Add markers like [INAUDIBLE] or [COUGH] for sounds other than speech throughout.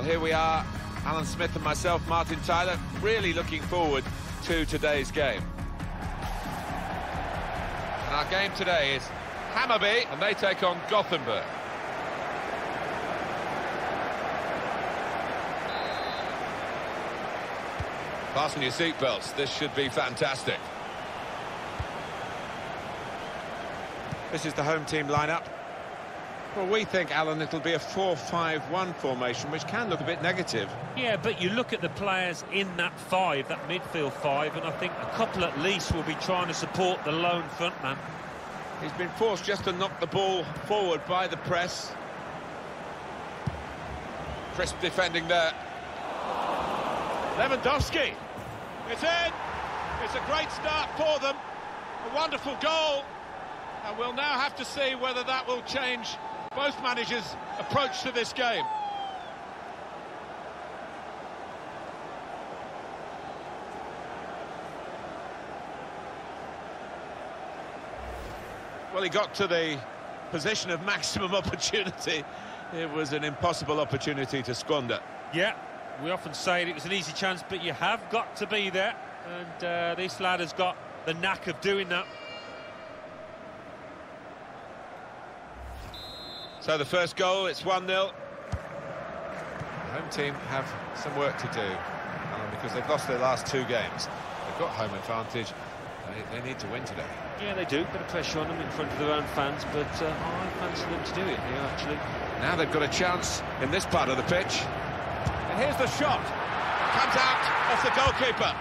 Well, here we are, Alan Smith and myself, Martin Tyler, really looking forward to today's game. And our game today is Hammarby, and they take on Gothenburg. Fasten your seatbelts, this should be fantastic. This is the home team lineup. Well, we think, Alan, it'll be a 4-5-1 formation, which can look a bit negative. Yeah, but you look at the players in that five, that midfield five, and I think a couple at least will be trying to support the lone frontman. He's been forced just to knock the ball forward by the press. Crisp defending there. Lewandowski. It's in. It's a great start for them. A wonderful goal. And we'll now have to see whether that will change both managers' approach to this game. Well, he got to the position of maximum [LAUGHS] opportunity. It was an impossible opportunity to squander. Yeah, we often say it was an easy chance, but you have got to be there. And uh, this lad has got the knack of doing that. So the first goal, it's 1-0. The home team have some work to do um, because they've lost their last two games. They've got home advantage. They, they need to win today. Yeah, they do. Bit of pressure on them in front of their own fans, but uh, I fancy them to do it here, actually. Now they've got a chance in this part of the pitch. And here's the shot. Comes out off the goalkeeper.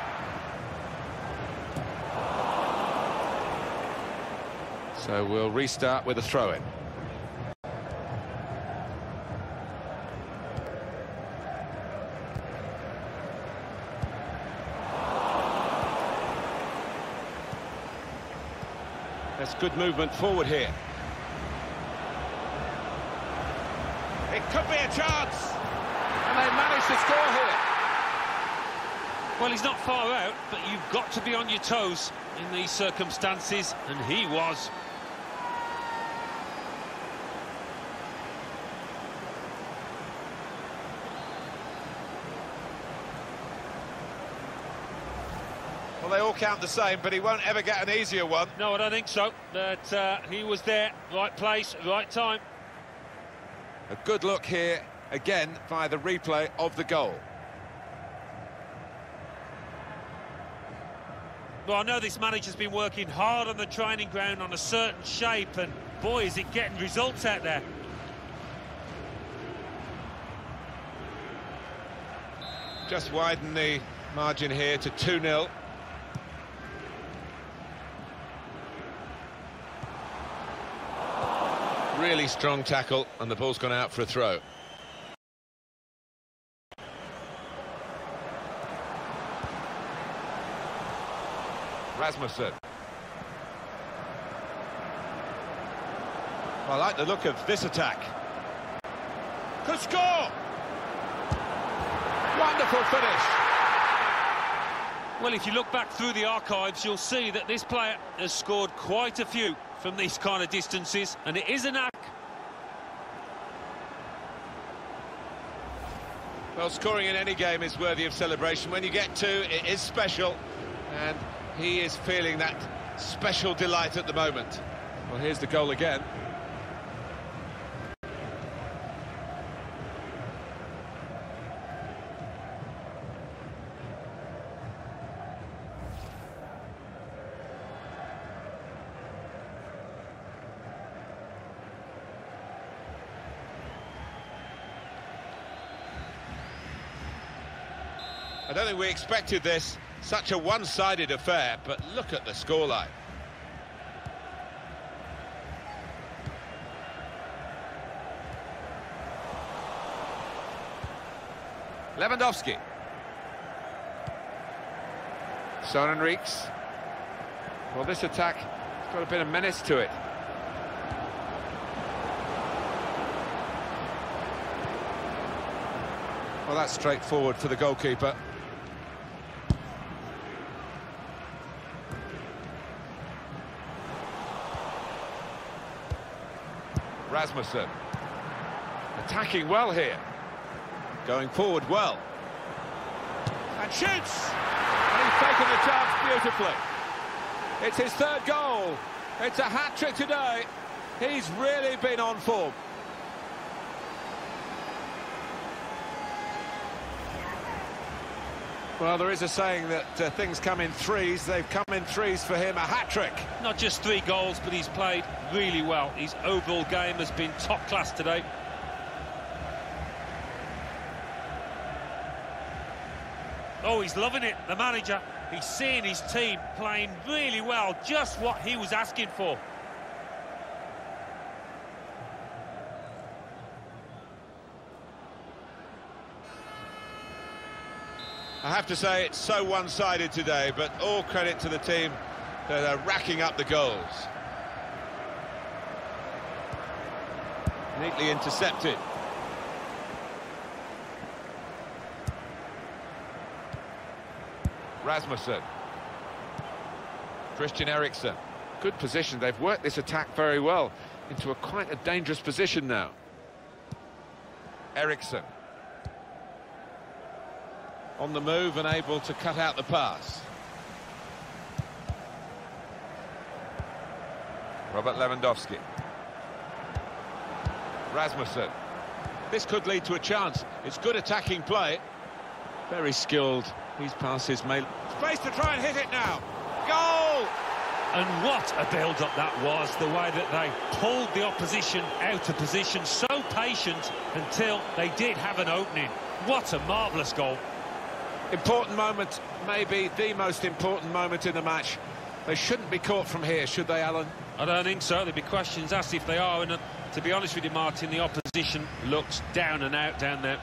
So we'll restart with a throw-in. Good movement forward here. It could be a chance. And they managed to score here. Well, he's not far out, but you've got to be on your toes in these circumstances, and he was. Count the same, but he won't ever get an easier one. No, I don't think so. But uh, he was there, right place, right time. A good look here, again, via the replay of the goal. Well, I know this manager's been working hard on the training ground on a certain shape, and boy, is it getting results out there. Just widen the margin here to 2-0. Really strong tackle, and the ball's gone out for a throw. Rasmussen. I like the look of this attack. Could score! Wonderful finish. Well, if you look back through the archives, you'll see that this player has scored quite a few from these kind of distances, and it is a knack. Well, scoring in any game is worthy of celebration. When you get two, it is special, and he is feeling that special delight at the moment. Well, here's the goal again. Don't think we expected this, such a one-sided affair, but look at the scoreline. Lewandowski. Søren Rieks. Well, this attack has got a bit of menace to it. Well, that's straightforward for the goalkeeper. Rasmussen. Attacking well here. Going forward well. And shoots! And he's taken the chance beautifully. It's his third goal. It's a hat-trick today. He's really been on form. Well, there is a saying that uh, things come in threes. They've come in threes for him, a hat-trick. Not just three goals, but he's played really well. His overall game has been top class today. Oh, he's loving it, the manager. He's seeing his team playing really well, just what he was asking for. I have to say it's so one-sided today, but all credit to the team that are racking up the goals. Neatly intercepted. Rasmussen. Christian Eriksen. Good position. They've worked this attack very well into a quite a dangerous position now. Eriksen on the move and able to cut out the pass. Robert Lewandowski. Rasmussen. This could lead to a chance. It's good attacking play. Very skilled. These passes may... Space to try and hit it now. Goal! And what a build-up that was, the way that they pulled the opposition out of position, so patient until they did have an opening. What a marvellous goal. Important moment, maybe the most important moment in the match. They shouldn't be caught from here, should they, Alan? I don't think so. There'd be questions asked if they are. And to be honest with you, Martin, the opposition looks down and out down there.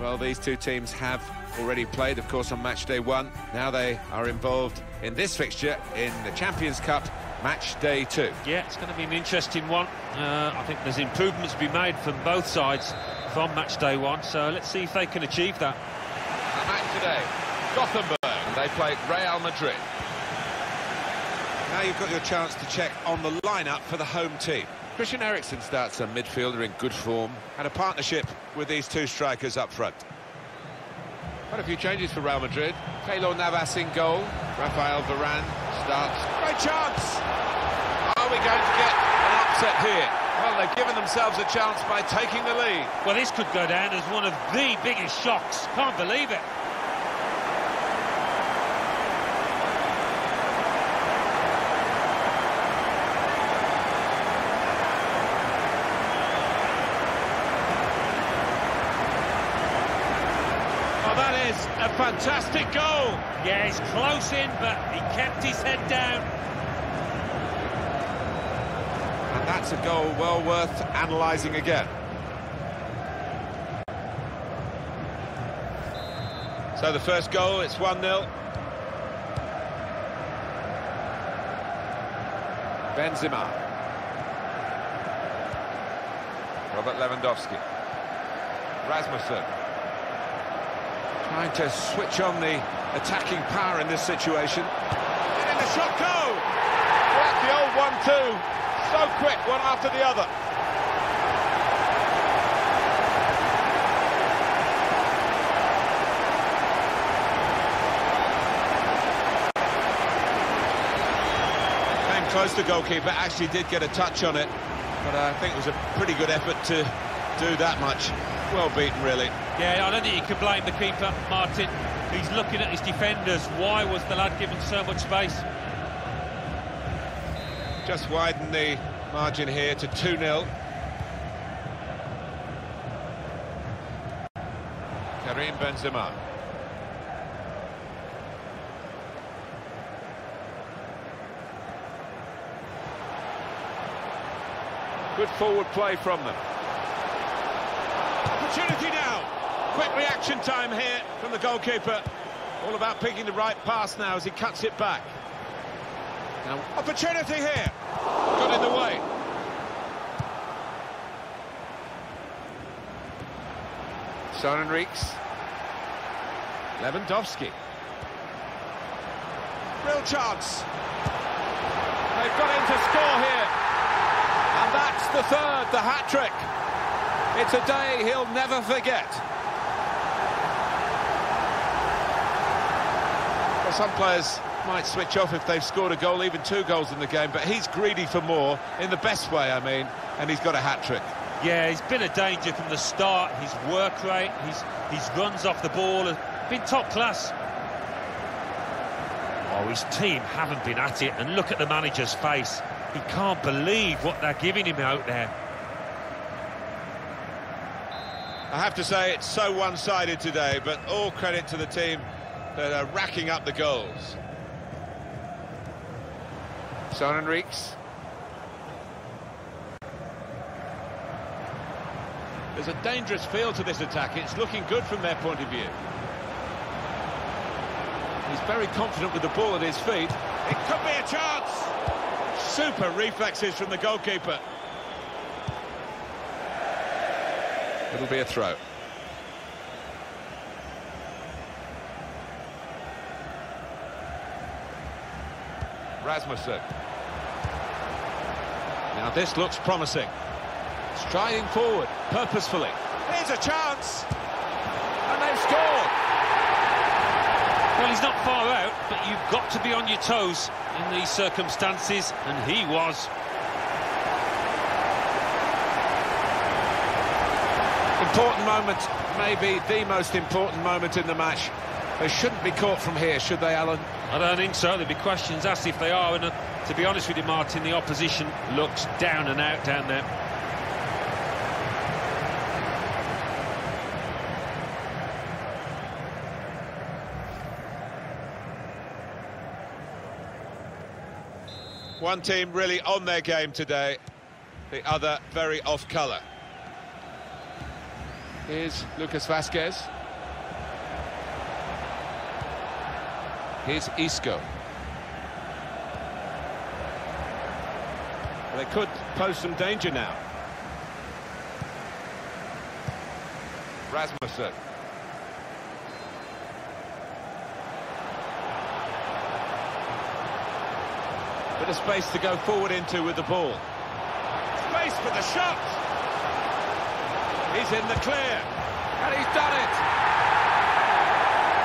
Well, these two teams have already played, of course, on match day one. Now they are involved in this fixture in the Champions Cup, match day two. Yeah, it's going to be an interesting one. Uh, I think there's improvements to be made from both sides from match day one. So let's see if they can achieve that. The match today, Gothenburg, and they play Real Madrid. Now you've got your chance to check on the lineup for the home team. Christian Eriksen starts a midfielder in good form, and a partnership with these two strikers up front. Quite a few changes for Real Madrid. Keylor Navas in goal. Rafael Varane starts. Great chance! Are we going to get an upset here? Well, they've given themselves a chance by taking the lead. Well, this could go down as one of the biggest shocks. Can't believe it. Well, that is fantastic goal. Yeah, he's close in, but he kept his head down. And that's a goal well worth analysing again. So the first goal, it's 1-0. Benzema. Robert Lewandowski. Rasmussen. Trying to switch on the attacking power in this situation. And in the shot go! That's the old one-two. So quick, one after the other. Came close to goalkeeper, actually did get a touch on it, but I think it was a pretty good effort to do that much. Well beaten, really. Yeah, I don't think you can blame the keeper, Martin. He's looking at his defenders. Why was the lad given so much space? Just widen the margin here to 2-0. Karim Benzema. Good forward play from them. Opportunity now. Quick reaction time here from the goalkeeper. All about picking the right pass now as he cuts it back. Now, opportunity here. Got in the way. Son. Lewandowski. Real chance. They've got in to score here. And that's the third, the hat-trick. It's a day he'll never forget. Some players might switch off if they've scored a goal, even two goals in the game, but he's greedy for more, in the best way, I mean, and he's got a hat-trick. Yeah, he's been a danger from the start. His work rate, his, his runs off the ball have been top class. Oh, his team haven't been at it, and look at the manager's face. He can't believe what they're giving him out there. I have to say it's so one-sided today, but all credit to the team that are racking up the goals. Søren Rieks. There's a dangerous feel to this attack. It's looking good from their point of view. He's very confident with the ball at his feet. It could be a chance. Super reflexes from the goalkeeper. It'll be a throw. Rasmussen. Now this looks promising. Striding forward, purposefully. Here's a chance! And they've scored! Well, he's not far out, but you've got to be on your toes in these circumstances, and he was. Important moment, maybe the most important moment in the match. They shouldn't be caught from here, should they, Alan? I don't think so. There'll be questions asked if they are, and uh, to be honest with you, Martin, the opposition looks down and out down there. One team really on their game today, the other very off colour. Here's Lucas Vázquez. Here's Isco. They could pose some danger now. Rasmussen. Bit of space to go forward into with the ball. Space for the shot. He's in the clear. And he's done it.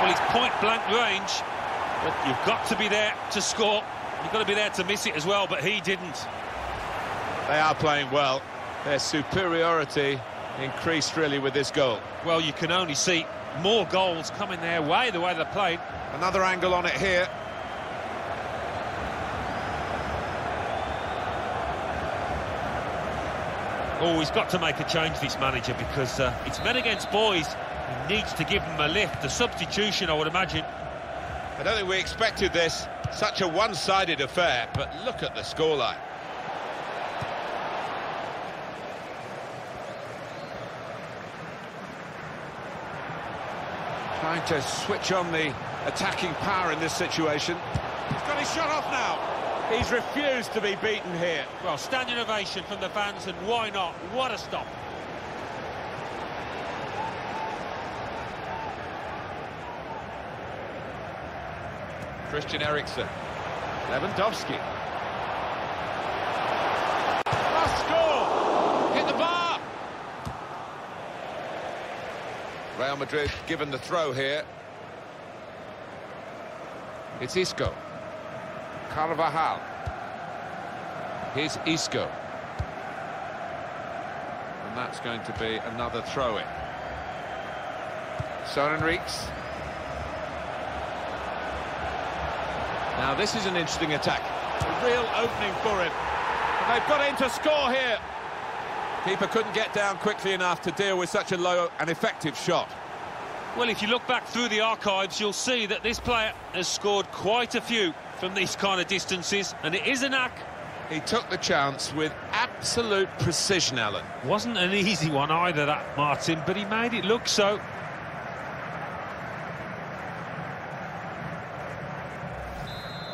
Well, he's point-blank range, but you've got to be there to score. You've got to be there to miss it as well, but he didn't. They are playing well. Their superiority increased really with this goal. Well, you can only see more goals coming their way, the way they played. Another angle on it here. Oh, he's got to make a change, this manager, because uh, it's men against boys. He needs to give them a lift. The substitution, I would imagine. I don't think we expected this. Such a one-sided affair, but look at the scoreline. Trying to switch on the attacking power in this situation. He's got his shot off now. He's refused to be beaten here. Well, standing ovation from the fans, and why not? What a stop. Christian Eriksen. Lewandowski. Must! Hit the bar! Real Madrid given the throw here. It's Isco. Carvajal. Here's Isco. And that's going to be another throw-in. Søren Rieks. Now this is an interesting attack. A real opening for him. And they've got in to score here. Keeper couldn't get down quickly enough to deal with such a low and effective shot. Well, if you look back through the archives, you'll see that this player has scored quite a few from these kind of distances, and it is a knack. He took the chance with absolute precision, Alan. Wasn't an easy one either, that, Martin, but he made it look so.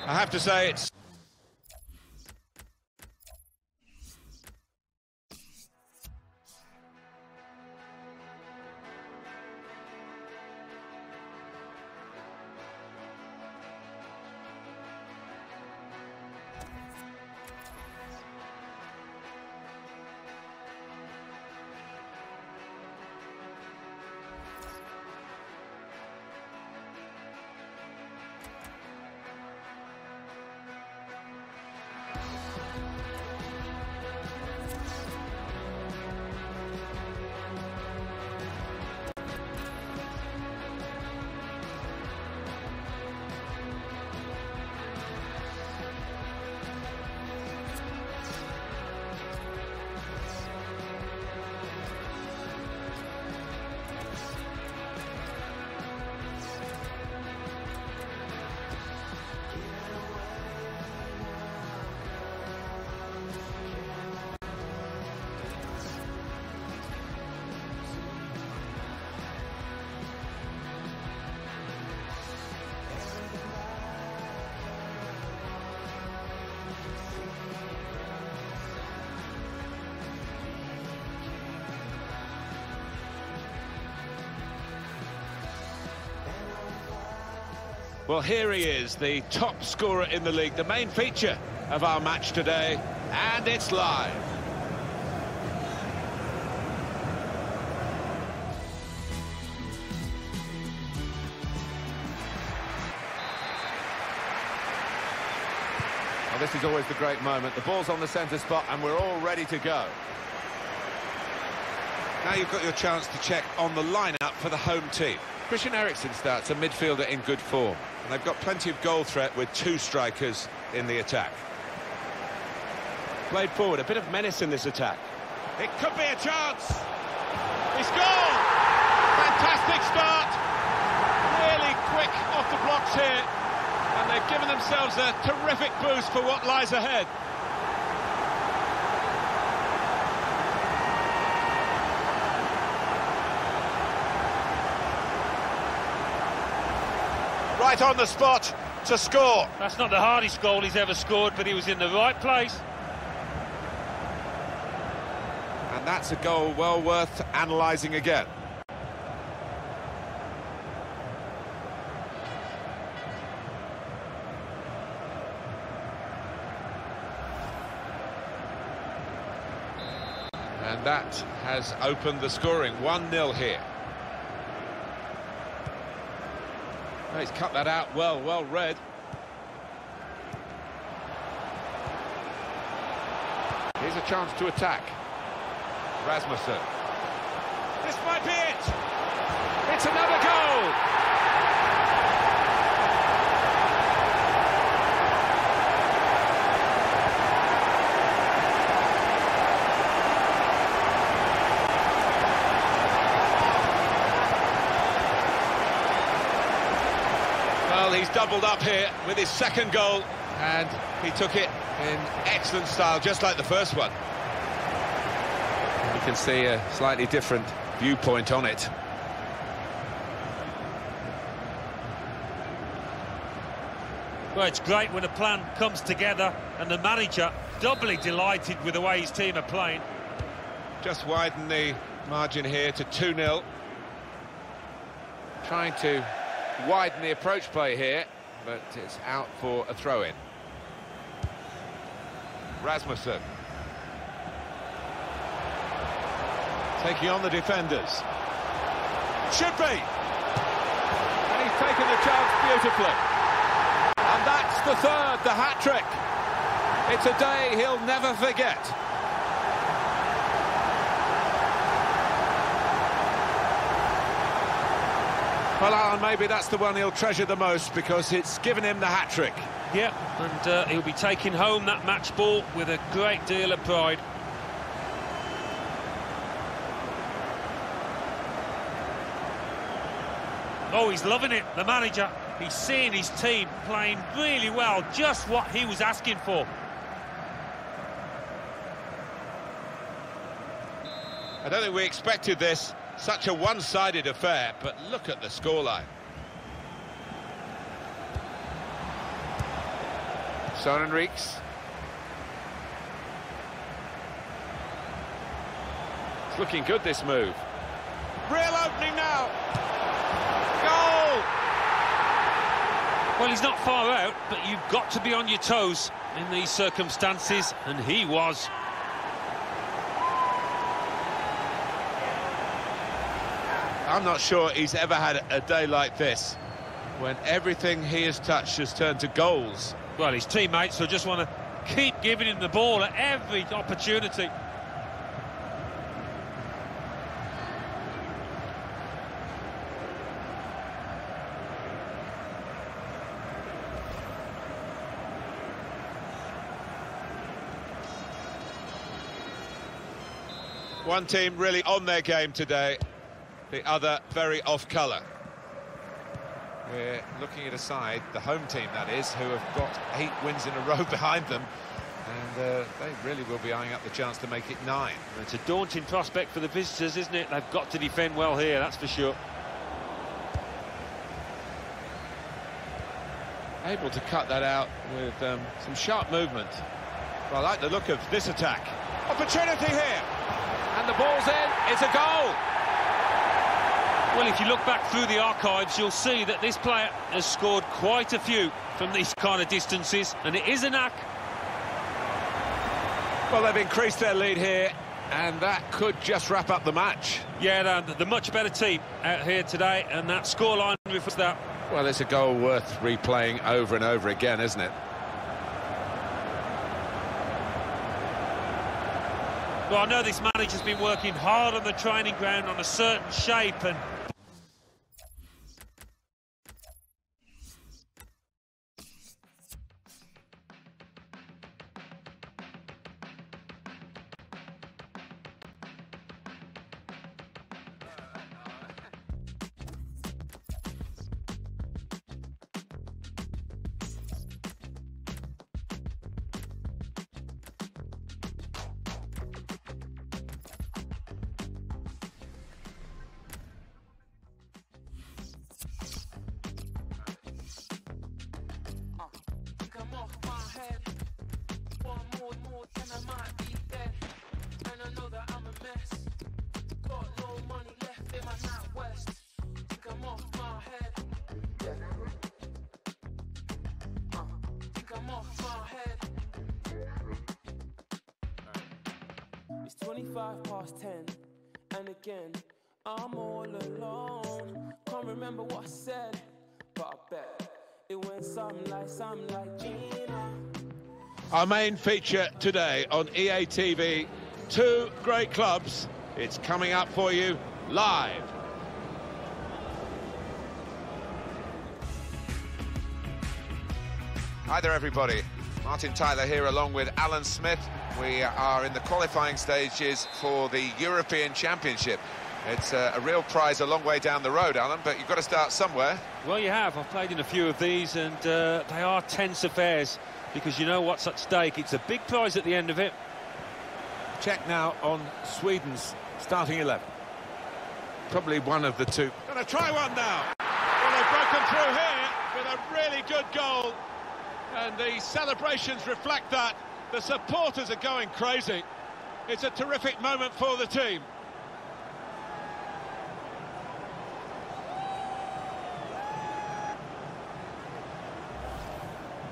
I have to say it's Well, here he is, the top scorer in the league, the main feature of our match today, and it's live. Well, this is always the great moment. The ball's on the centre spot, and we're all ready to go. Now you've got your chance to check on the lineup for the home team. Christian Eriksen starts, a midfielder in good form. And they've got plenty of goal threat with two strikers in the attack. Played forward, a bit of menace in this attack. It could be a chance. It's goal! Fantastic start. Really quick off the blocks here. And they've given themselves a terrific boost for what lies ahead. Right on the spot to score. That's not the hardest goal he's ever scored, but he was in the right place. And that's a goal well worth analysing again. And that has opened the scoring. 1-0 here. He's cut that out well, well read. Here's a chance to attack. Rasmussen. This might be it! It's another goal! doubled up here with his second goal, and he took it in excellent style, just like the first one. You can see a slightly different viewpoint on it. Well, it's great when a plan comes together and the manager doubly delighted with the way his team are playing. Just widen the margin here to 2-0. Trying to widen the approach play here, but it's out for a throw-in. Rasmussen. Taking on the defenders. Should be! And he's taken the chance beautifully. And that's the third, the hat-trick. It's a day he'll never forget. Well, Alan, maybe that's the one he'll treasure the most because it's given him the hat-trick. Yeah, and uh, he'll be taking home that match ball with a great deal of pride. Oh, he's loving it, the manager. He's seeing his team playing really well, just what he was asking for. I don't think we expected this, such a one-sided affair, but look at the scoreline. Søren Rieks. It's looking good, this move. Real opening now. Goal! Well, he's not far out, but you've got to be on your toes in these circumstances, and he was. I'm not sure he's ever had a day like this, when everything he has touched has turned to goals. Well, his teammates will just want to keep giving him the ball at every opportunity. One team really on their game today, the other very off colour. We're looking at a side, the home team that is, who have got eight wins in a row [LAUGHS] behind them. And uh, they really will be eyeing up the chance to make it nine. It's a daunting prospect for the visitors, isn't it? They've got to defend well here, that's for sure. Able to cut that out with um, some sharp movement. Well, I like the look of this attack. Opportunity here. And the ball's in. It's a goal. Well, if you look back through the archives, you'll see that this player has scored quite a few from these kind of distances, and it is a knack. Well, they've increased their lead here, and that could just wrap up the match. Yeah, the, the much better team out here today, and that scoreline reflects that. Well, it's a goal worth replaying over and over again, isn't it? Well, I know this manager's been working hard on the training ground on a certain shape, and main feature today on EA TV, two great clubs. It's coming up for you live. Hi there, everybody. Martin Tyler here along with Alan Smith. We are in the qualifying stages for the European Championship. It's uh, a real prize a long way down the road, Alan, but you've got to start somewhere. well, you have. I've played in a few of these, and uh, they are tense affairs because you know what's at stake. It's a big prize at the end of it. Check now on Sweden's starting 11. Probably one of the two. Going to try one now. Well, they've broken through here with a really good goal. and the celebrations reflect that. The supporters are going crazy. It's a terrific moment for the team.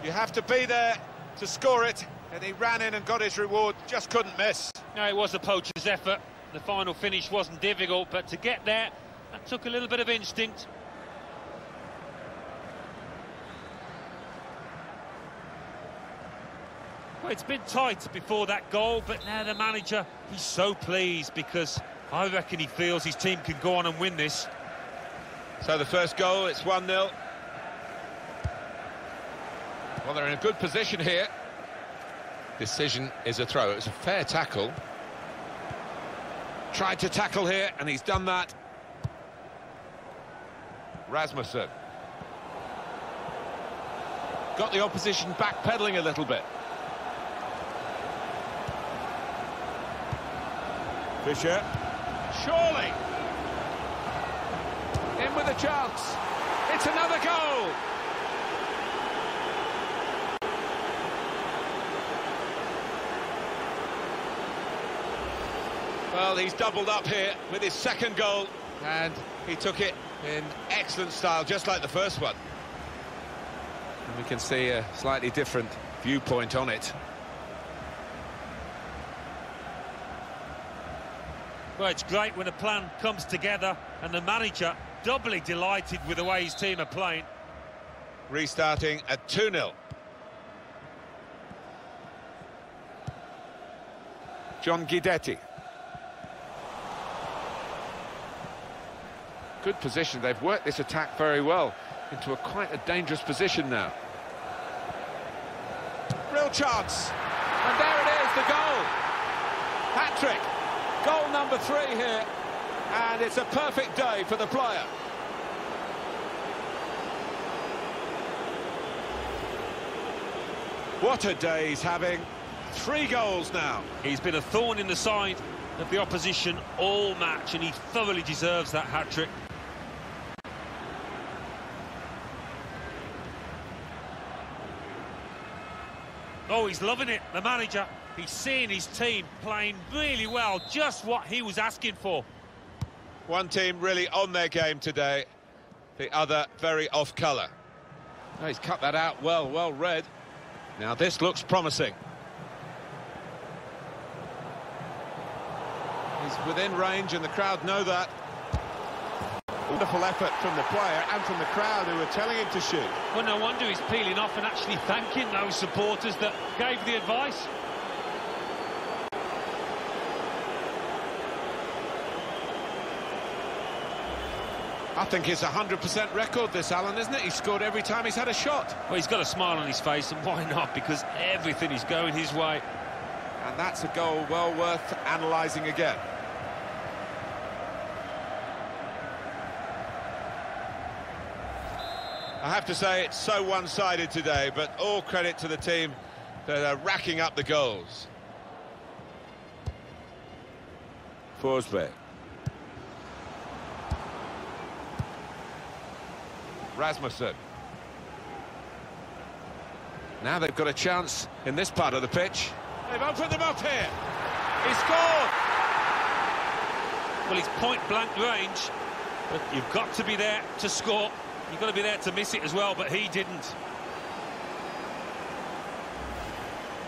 You have to be there to score it, and he ran in and got his reward, just couldn't miss. No, it was a poacher's effort. The final finish wasn't difficult, but to get there, that took a little bit of instinct. Well, it's been tight before that goal, but now the manager, he's so pleased because I reckon he feels his team can go on and win this. So the first goal, it's 1-0. Well, they're in a good position here. Decision is a throw. It was a fair tackle. Tried to tackle here, and he's done that. Rasmussen. Got the opposition backpedaling a little bit. Fisher. Surely. In with a chance. It's another goal. Well, he's doubled up here with his second goal, and he took it in excellent style, just like the first one. And we can see a slightly different viewpoint on it. Well, it's great when a plan comes together and the manager doubly delighted with the way his team are playing. Restarting at 2-0. John Guidetti. Good position. They've worked this attack very well into a quite a dangerous position now. Real chance. And there it is, the goal. Hat-trick. Goal number three here. And it's a perfect day for the player. What a day he's having. Three goals now. He's been a thorn in the side of the opposition all match, and he thoroughly deserves that hat-trick. Oh, he's loving it, the manager. He's seeing his team playing really well, just what he was asking for. One team really on their game today, the other very off colour. Oh, he's cut that out well, well read. Now this looks promising. He's within range and the crowd know that. Wonderful effort from the player and from the crowd who were telling him to shoot. Well, no wonder he's peeling off and actually thanking those supporters that gave the advice. I think it's a 100% record this, Alan, isn't it? He's scored every time he's had a shot. Well, he's got a smile on his face, and why not? Because everything is going his way. And that's a goal well worth analysing again. I have to say it's so one-sided today, but all credit to the team that are racking up the goals. Forsberg. Rasmussen. Now they've got a chance in this part of the pitch. They've opened them up here. He scored. Well, he's point-blank range, but you've got to be there to score. You've got to be there to miss it as well, but he didn't.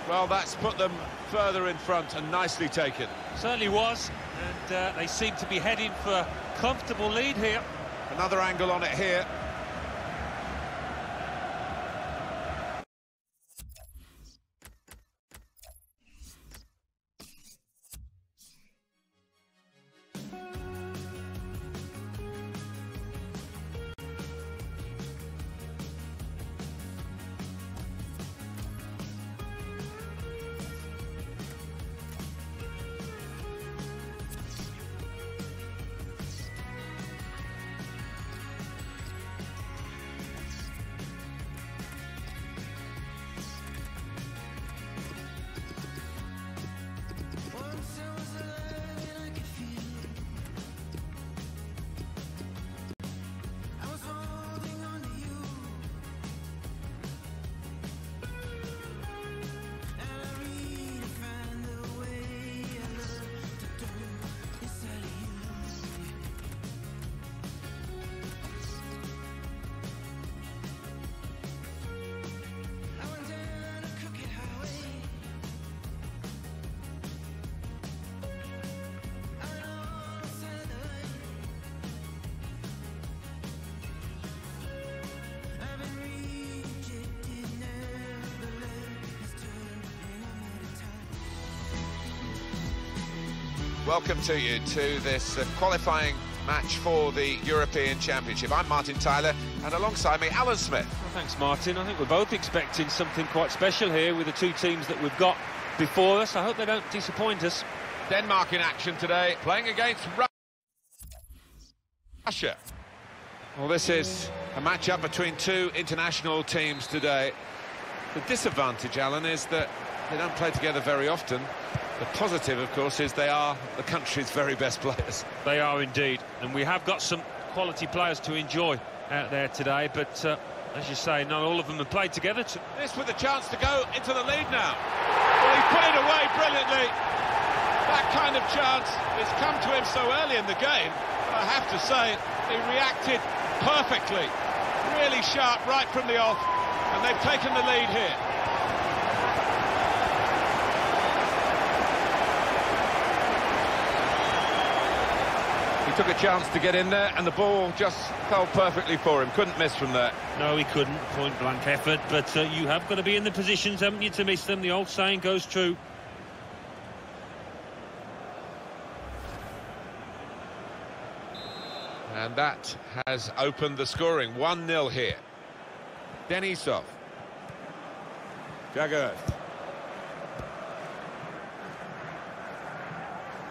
Well, that's put them further in front and nicely taken. Certainly was, and uh, they seem to be heading for a comfortable lead here. Another angle on it here. Welcome to you to this uh, qualifying match for the European Championship. I'm Martin Tyler, and alongside me, Alan Smith. Well, thanks, Martin. I think we're both expecting something quite special here with the two teams that we've got before us. I hope they don't disappoint us. Denmark in action today, playing against Russia. Well, this is a match-up between two international teams today. The disadvantage, Alan, is that they don't play together very often. The positive, of course, is they are the country's very best players. They are indeed, and we have got some quality players to enjoy out there today, but uh, as you say, not all of them have played together. To... This with a chance to go into the lead now. Well, he put it away brilliantly. That kind of chance has come to him so early in the game, I have to say, he reacted perfectly. Really sharp right from the off, and they've taken the lead here. Took a chance to get in there, and the ball just fell perfectly for him. Couldn't miss from there. No, he couldn't. Point blank effort, but uh, you have got to be in the positions, haven't you, to miss them? The old saying goes true. And that has opened the scoring. 1-0 here. Denisov. Jagger.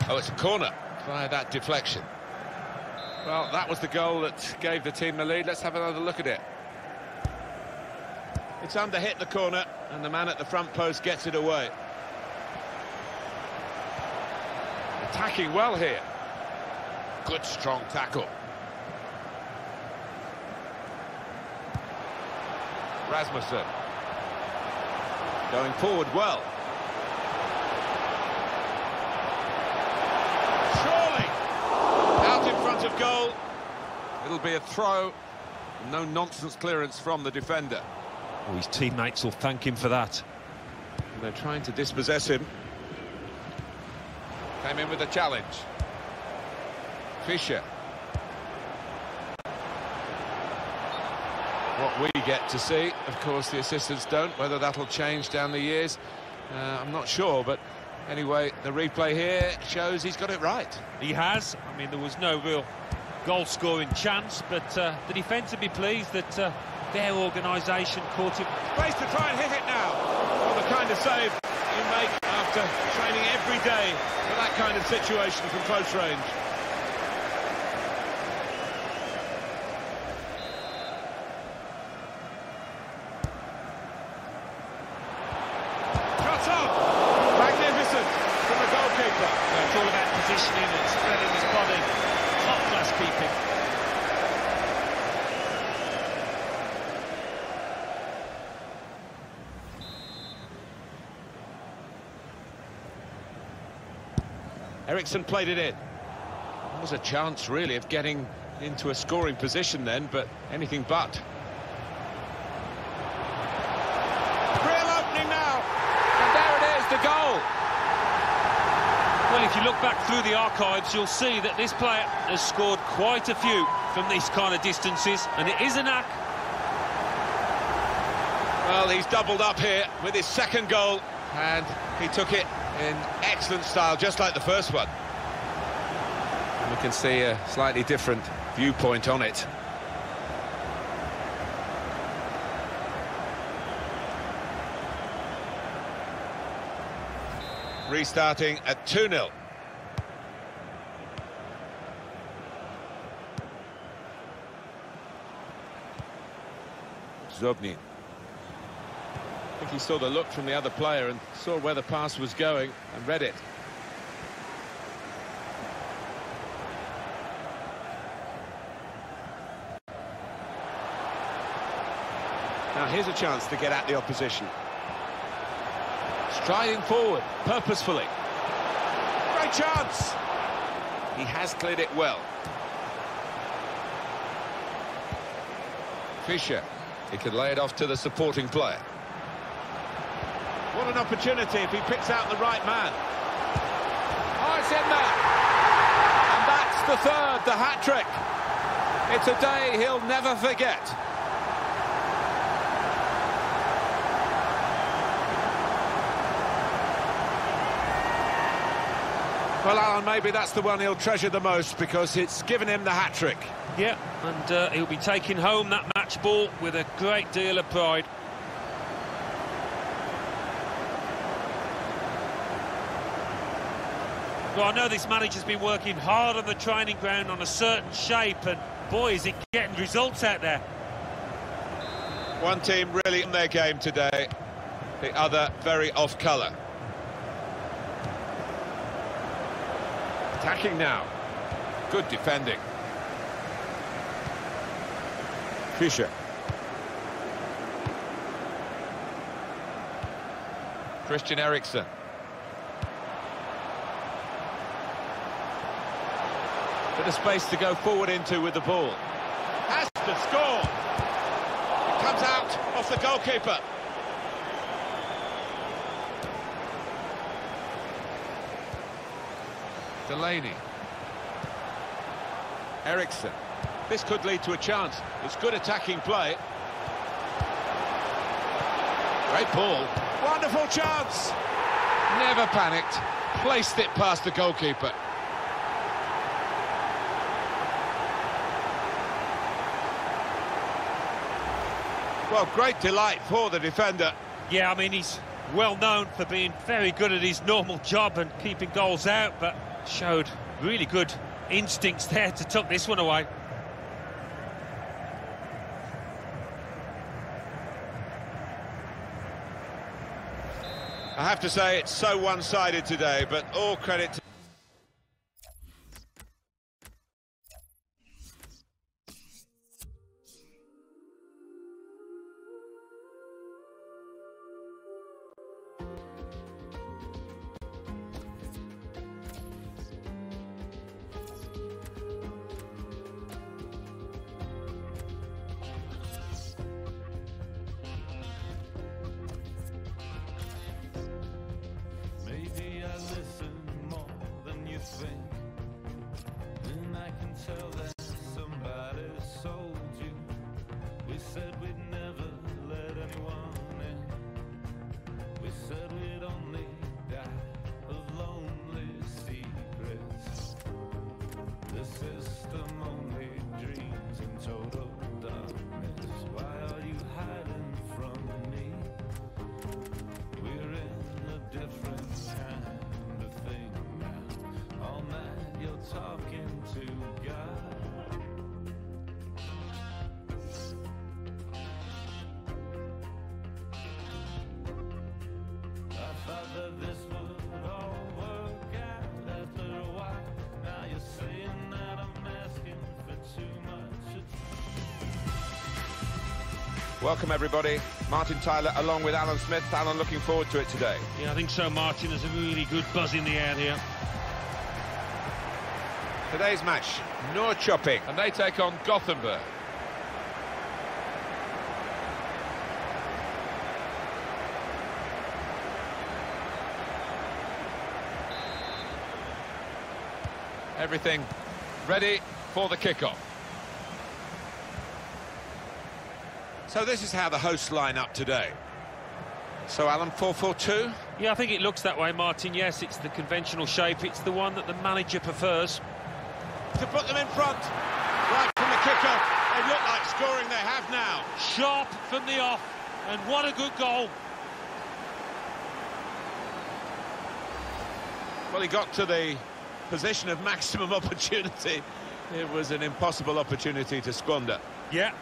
Oh, it's a corner via that deflection. Well, that was the goal that gave the team the lead. Let's have another look at it. It's under hit the corner, and the man at the front post gets it away. Attacking well here. Good strong tackle. Rasmussen. Going forward well. Surely out in front of goal. It'll be a throw. No nonsense clearance from the defender. Oh, his teammates will thank him for that. And they're trying to dispossess him. Came in with a challenge. Fischer. What we get to see, of course, the assistants don't. Whether that'll change down the years, uh, I'm not sure. But anyway, the replay here shows he's got it right. He has. I mean, there was no real goal-scoring chance, but uh, the defence would be pleased that uh, their organisation caught him. Space to try and hit it now. Well, the kind of save you make after training every day for that kind of situation from close range. Cut off. Magnificent from the goalkeeper. Yeah, it's all about positioning and spreading his body. Top-class keeping. Ericsson played it in. There was a chance, really, of getting into a scoring position then, but anything but. Real opening now, and there it is, the goal. Well, if you look back through the archives, you'll see that this player has scored quite a few from these kind of distances, and it is a knack. Well, he's doubled up here with his second goal, and he took it in excellent style, just like the first one. We can see a slightly different viewpoint on it. Restarting at 2-0. Zobnin. I think he saw the look from the other player and saw where the pass was going and read it. Now here's a chance to get at the opposition. Striding forward, purposefully. Great chance! He has cleared it well. Fischer. He could lay it off to the supporting player. What an opportunity if he picks out the right man. Oh, it's in there. And that's the third, the hat-trick. It's a day he'll never forget. Well, Alan, maybe that's the one he'll treasure the most because it's given him the hat-trick. Yeah, and uh, he'll be taking home that match ball with a great deal of pride. Well, I know this manager's been working hard on the training ground on a certain shape, and boy, is it getting results out there. One team really in their game today, the other very off colour. Attacking now. Good defending. Fischer. Christian Eriksen. Bit of space to go forward into with the ball. Has to score. It comes out off the goalkeeper. Delaney. Eriksen. This could lead to a chance. It's good attacking play. Great ball. Wonderful chance. Never panicked. Placed it past the goalkeeper. Well, great delight for the defender. Yeah, I mean, he's well known for being very good at his normal job and keeping goals out, but showed really good instincts there to tuck this one away. I have to say, it's so one-sided today, but all credit to... Welcome, everybody. Martin Tyler along with Alan Smith. Alan looking forward to it today. Yeah, I think so, Martin. There's a really good buzz in the air here. Today's match, Norrköping, and they take on Gothenburg. Everything ready for the kickoff. So this is how the hosts line up today. So Alan, 4-4-2? Yeah, I think it looks that way, Martin. Yes, it's the conventional shape. It's the one that the manager prefers. To put them in front. Right from the kick-off. They look like scoring. They have now. Sharp from the off, and what a good goal. Well, he got to the position of maximum [LAUGHS] opportunity. It was an impossible opportunity to squander. Yeah,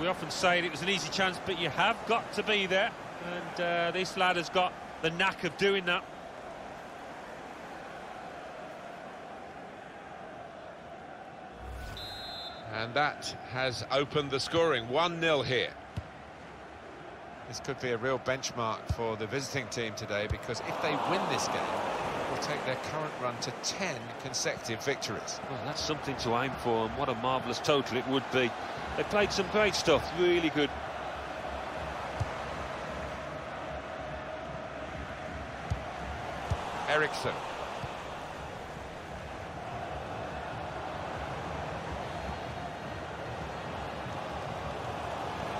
we often say it was an easy chance, but you have got to be there. And uh, this lad has got the knack of doing that. And that has opened the scoring. 1-0 here. This could be a real benchmark for the visiting team today because if they win this game, it will take their current run to 10 consecutive victories. Well, that's something to aim for, and what a marvellous total it would be. They played some great stuff, really good. Ericsson.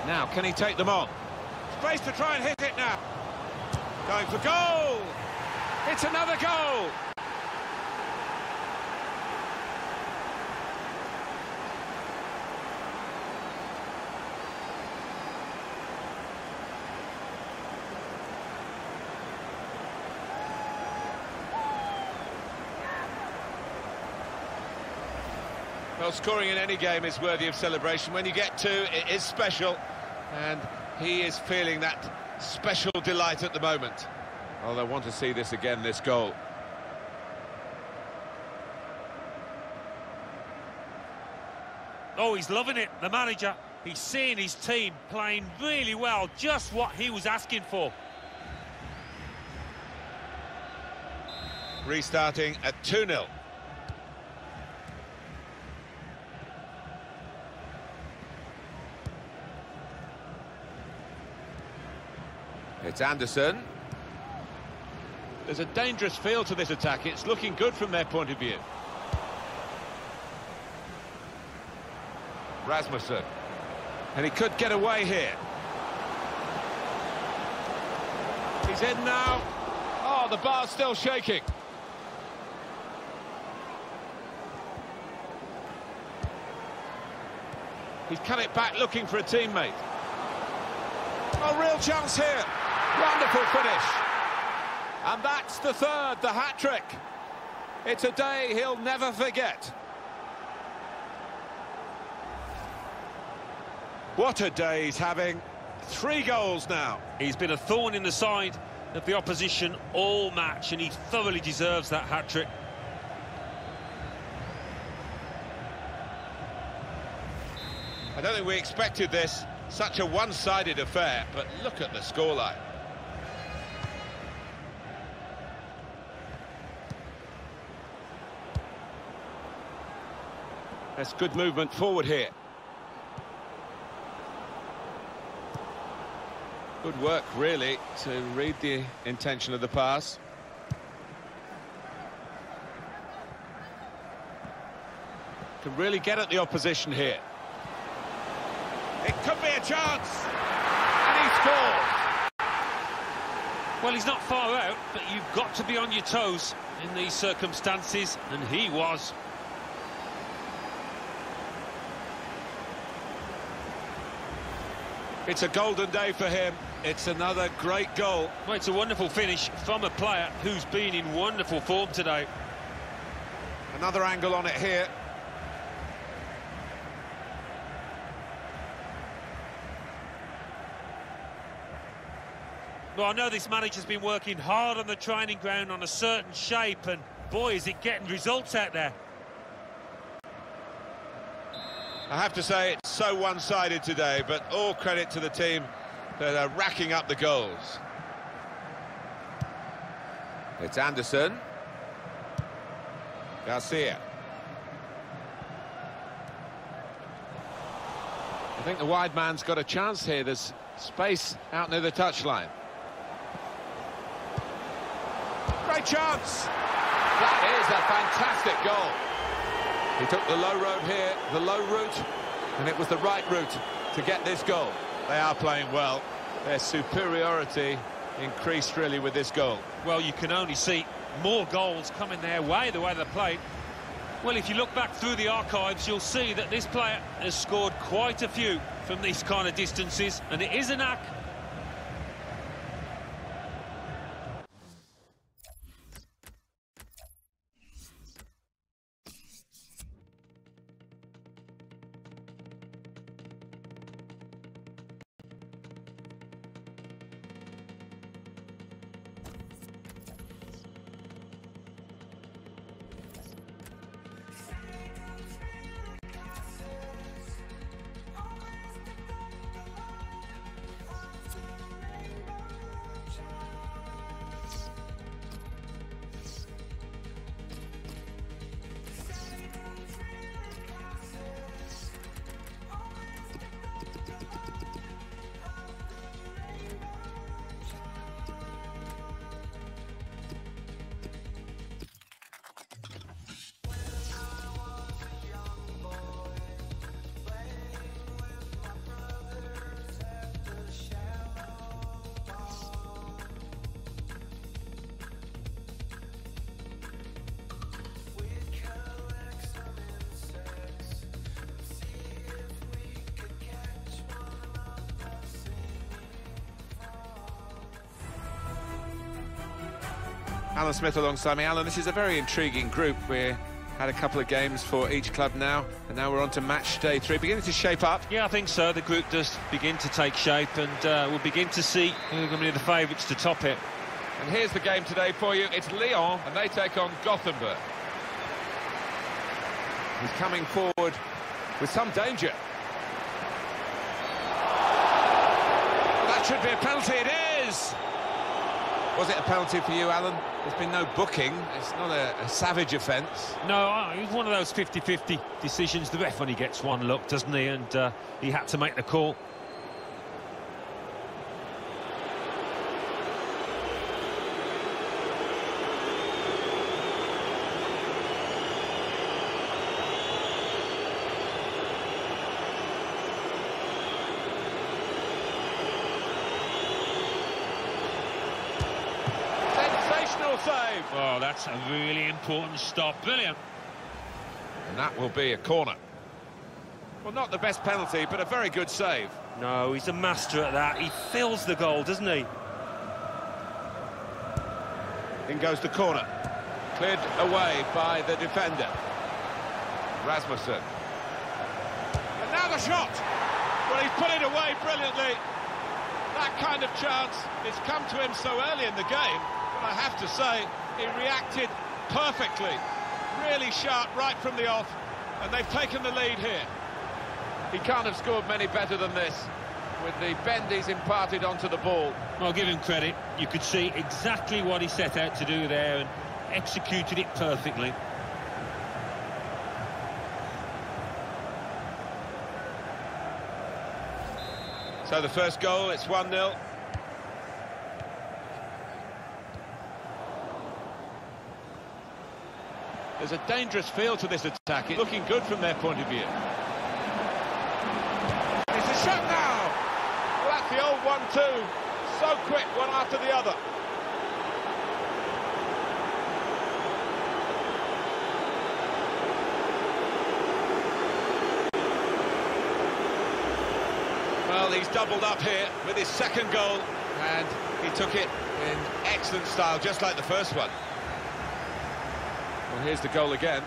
Now, can he take them on? Space to try and hit it now. Going for goal. It's another goal. Well, scoring in any game is worthy of celebration. When you get two, it is special. And he is feeling that special delight at the moment. Well, I want to see this again, this goal. Oh, he's loving it, the manager. He's seeing his team playing really well, just what he was asking for. Restarting at 2-0. It's Anderson. There's a dangerous feel to this attack. It's looking good from their point of view. Rasmussen. And he could get away here. He's in now. Oh, the bar's still shaking. He's cut it back looking for a teammate. A real chance here. Wonderful finish. And that's the third, the hat-trick. It's a day he'll never forget. What a day he's having. Three goals now. He's been a thorn in the side of the opposition all match, and he thoroughly deserves that hat-trick. I don't think we expected this, such a one-sided affair, but look at the scoreline. That's good movement forward here. Good work, really, to read the intention of the pass. Can really get at the opposition here. It could be a chance. And he scores. Well, he's not far out, but you've got to be on your toes in these circumstances, and he was. It's a golden day for him. It's another great goal. Well, it's a wonderful finish from a player who's been in wonderful form today. Another angle on it here. Well, I know this manager's been working hard on the training ground on a certain shape, and boy, is it getting results out there. I have to say, it's so one-sided today, but all credit to the team that are racking up the goals. It's Anderson. Garcia. I think the wide man's got a chance here. There's space out near the touchline. Great chance! That is a fantastic goal. He took the low road here, the low route, and it was the right route to get this goal. They are playing well. Their superiority increased really with this goal. Well, you can only see more goals coming their way, the way they played. Well, if you look back through the archives, you'll see that this player has scored quite a few from these kind of distances, and it is a knack. Alan Smith alongside me. Alan, this is a very intriguing group. We're Had a couple of games for each club now, and now we're on to match day three, beginning to shape up. Yeah, I think so. The group does begin to take shape, and uh, we'll begin to see who are going to be the favourites to top it. And here's the game today for you. It's Lyon, and they take on Gothenburg. He's coming forward with some danger. That should be a penalty. It is. Was it a penalty for you, Alan? There's been no booking. It's not a, a savage offence. No, it was one of those 50-50 decisions. The ref only gets one look, doesn't he? And uh, he had to make the call. Sensational save. Oh, that's a really important stop. Brilliant. And that will be a corner. Well, not the best penalty, but a very good save. No, he's a master at that. He fills the goal, doesn't he? In goes the corner. Cleared away by the defender. Rasmussen. And now the shot. Well, he's put it away brilliantly. That kind of chance has come to him so early in the game, but I have to say, he reacted perfectly. Really sharp right from the off, and they've taken the lead here. He can't have scored many better than this, with the bend he's imparted onto the ball. I'll give him credit. You could see exactly what he set out to do there and executed it perfectly. So the first goal, it's 1-0. There's a dangerous feel to this attack. It's looking good from their point of view. It's a shot now! Well, that's the old one-two. So quick, one after the other. Well, he's doubled up here with his second goal, and he took it in excellent style, just like the first one. Well, here's the goal again.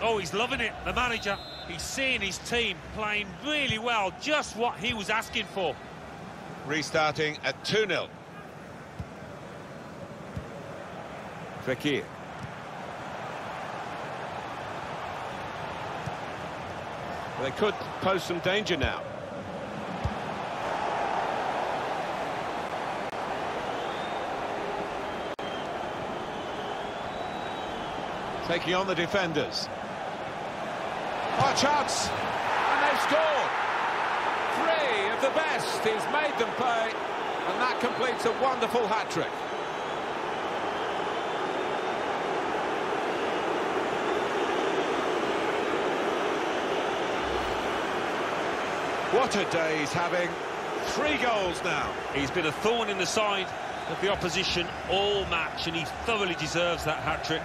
Oh, he's loving it, the manager. He's seeing his team playing really well, just what he was asking for. Restarting at 2-0. Fekir. They could pose some danger now. Taking on the defenders. Oh, chance! And they've scored! Three of the best. He's made them pay. And that completes a wonderful hat-trick. What a day he's having. Three goals now. He's been a thorn in the side of the opposition all match, and he thoroughly deserves that hat-trick.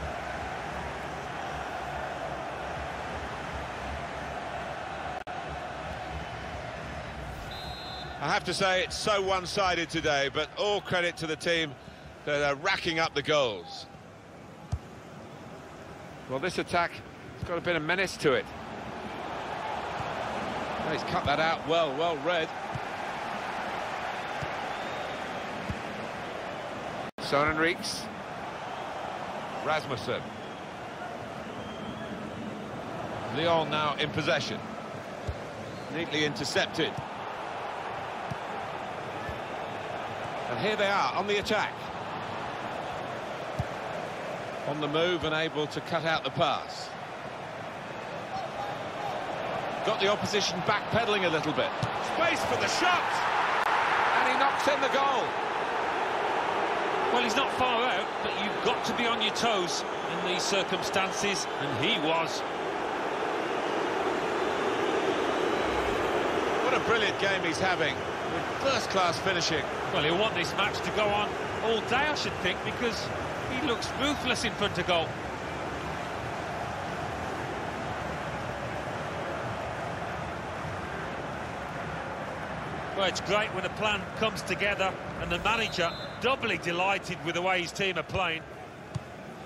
I have to say, it's so one-sided today, but all credit to the team that are racking up the goals. Well, this attack has got a bit of menace to it. Well, he's cut that out well, well read. Søren Rieks. Rasmussen. Lyon now in possession. Neatly intercepted. And here they are on the attack. On the move and able to cut out the pass. Got the opposition backpedaling a little bit. Space for the shot! And he knocks in the goal. Well, he's not far out, but you've got to be on your toes in these circumstances, and he was. What a brilliant game he's having, with first-class finishing. Well, he'll want this match to go on all day, I should think, because he looks ruthless in front of goal. Well, it's great when a plan comes together and the manager doubly delighted with the way his team are playing.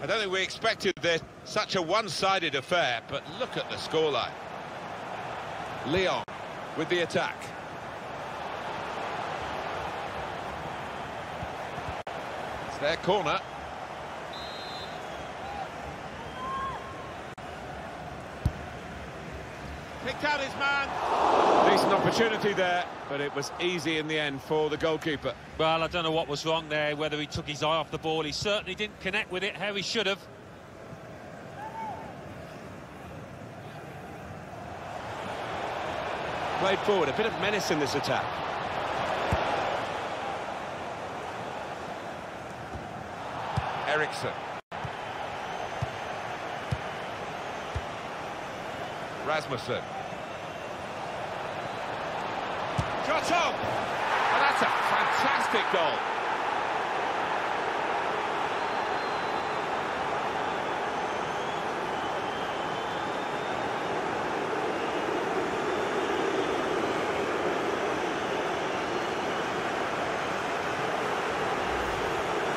I don't think we expected this, such a one-sided affair, but look at the scoreline. Lyon with the attack. Their corner. Picked out his man. Decent opportunity there, but it was easy in the end for the goalkeeper. Well, I don't know what was wrong there, whether he took his eye off the ball. He certainly didn't connect with it how he should have. Played forward, a bit of menace in this attack. Ericsson. Rasmussen. Shot on! And that's a fantastic goal.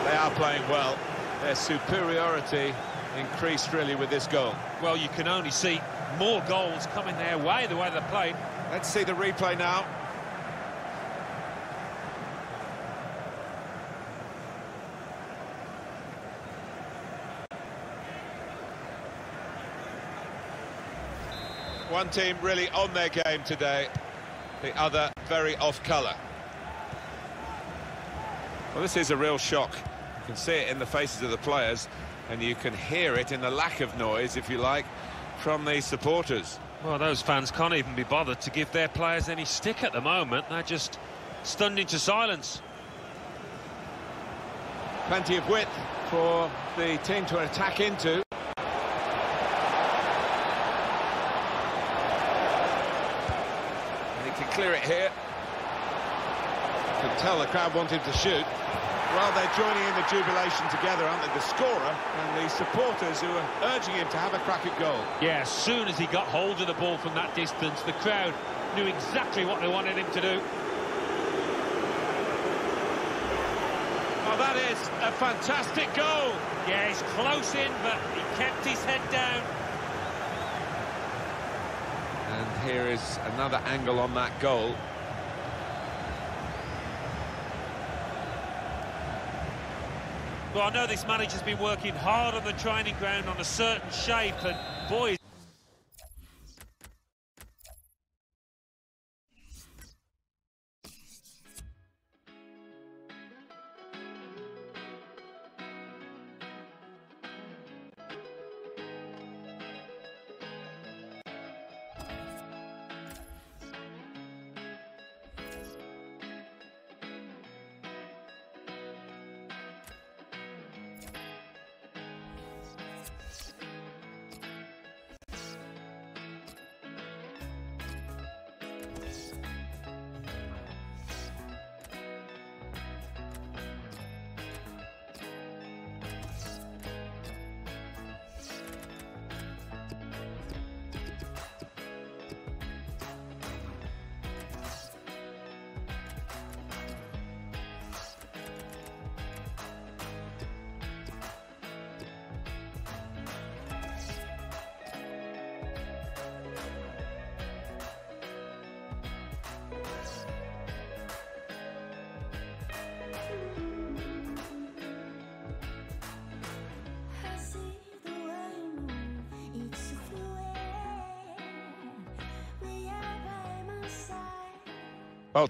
They are playing well. Their superiority increased really with this goal. Well, you can only see more goals coming their way, the way they played. Let's see the replay now. One team really on their game today, the other very off colour. Well, this is a real shock. You can see it in the faces of the players, and you can hear it in the lack of noise, if you like, from the supporters. Well, those fans can't even be bothered to give their players any stick at the moment. They're just stunned into silence. Plenty of width for the team to attack into. And he can clear it here. You can tell the crowd want him to shoot. Well, they're joining in the jubilation together, aren't they? The scorer and the supporters who are urging him to have a crack at goal. Yeah, as soon as he got hold of the ball from that distance, the crowd knew exactly what they wanted him to do. Oh, that is a fantastic goal. Yeah, he's close in, but he kept his head down. And here is another angle on that goal. Well, I know this manager's been working hard on the training ground on a certain shape, and boy,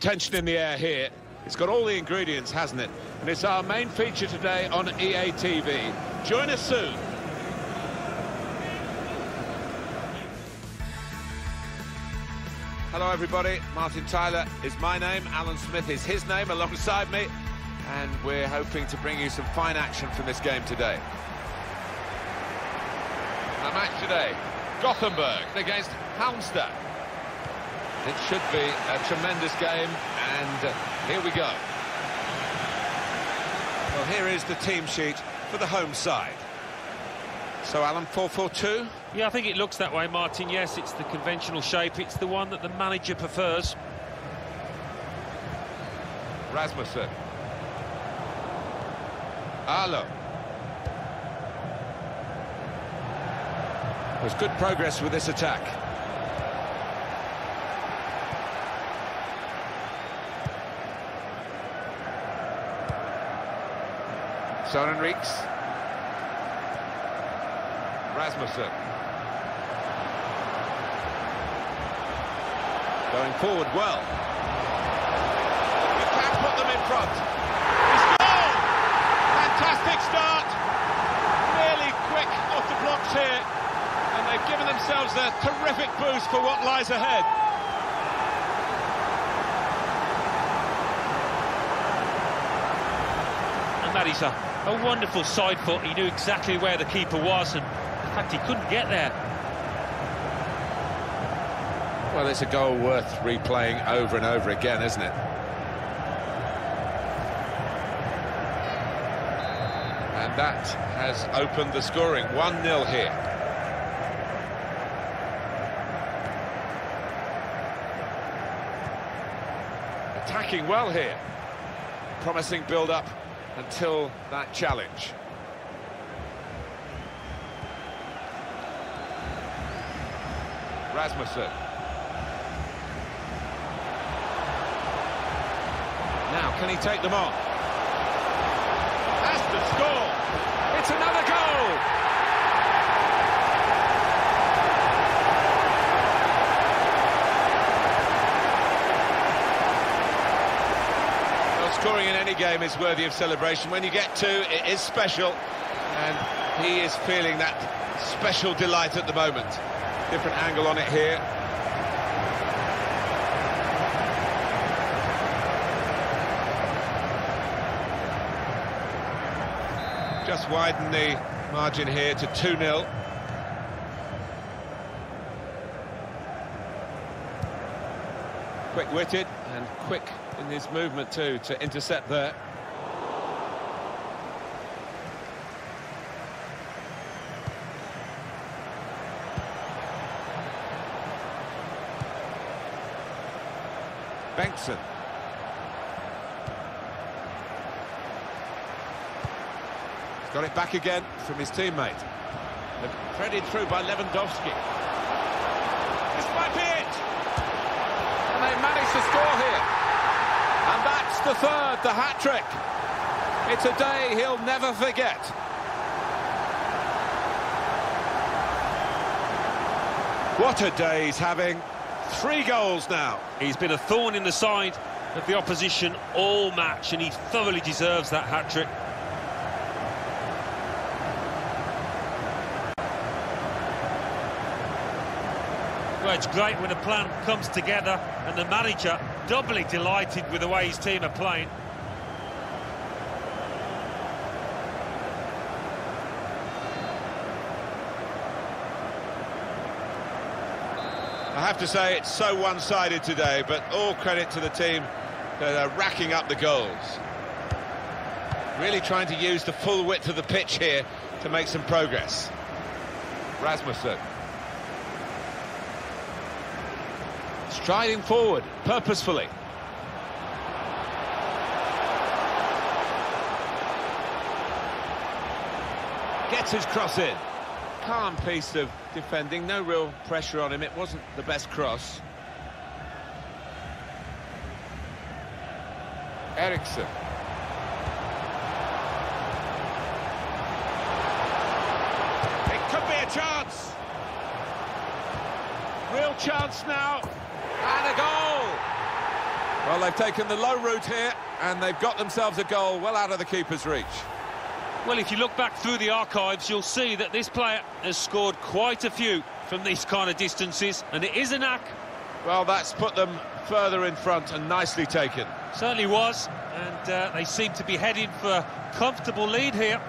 tension in the air here. It's got all the ingredients, hasn't it? And it's our main feature today on EA TV. Join us soon. Hello, everybody. Martin Tyler is my name. Alan Smith is his name alongside me. And we're hoping to bring you some fine action from this game today. Our match today, Gothenburg against Halmstad. It should be a tremendous game, and uh, here we go. Well, here is the team sheet for the home side. So, Alan, 4-4-2. yeah, I think it looks that way, Martin. Yes, it's the conventional shape. It's the one that the manager prefers. Rasmussen. Arlo. There's good progress with this attack. Son. Rasmussen. Going forward well. You can put them in front. He's goal! Fantastic start. Really quick off the blocks here. And they've given themselves a terrific boost for what lies ahead. Is a, a wonderful side foot. He knew exactly where the keeper was, and in fact, he couldn't get there. Well, it's a goal worth replaying over and over again, isn't it? And that has opened the scoring. 1-0 here. Attacking well here. Promising build-up until that challenge. Rasmussen. Now, can he take them on? Has to score. It's another goal. Well, scoring in any game is worthy of celebration. When you get two, it is special, and he is feeling that special delight at the moment. Different angle on it here. Just widen the margin here to 2-0. Quick-witted and quick in his movement too to intercept there. Bengtson. He's got it back again from his teammate. Threaded through by Lewandowski. This might be it! And they managed to score here. And that's the third, the hat-trick. It's a day he'll never forget. What a day he's having. Three goals now. He's been a thorn in the side of the opposition all match, and he thoroughly deserves that hat-trick. Well, it's great when a plan comes together and the manager doubly delighted with the way his team are playing. I have to say it's so one-sided today, but all credit to the team that are racking up the goals. Really trying to use the full width of the pitch here to make some progress. Rasmussen. Striding forward, purposefully. Gets his cross in. Calm piece of defending, no real pressure on him. It wasn't the best cross. Eriksson. It could be a chance. Real chance now. And a goal. Well, they've taken the low route here, and they've got themselves a goal well out of the keeper's reach. Well, if you look back through the archives, you'll see that this player has scored quite a few from these kind of distances, and it is a knack. Well, that's put them further in front and nicely taken. Certainly was, and uh, they seem to be heading for a comfortable lead here.